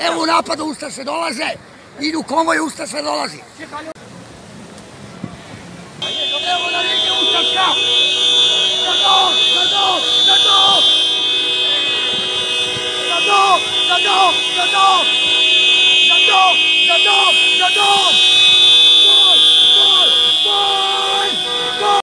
Evo napada Ustaše dolaze, idu konvoj Ustase dolazi. Evo na rige Ustaska! Go, go, go, go!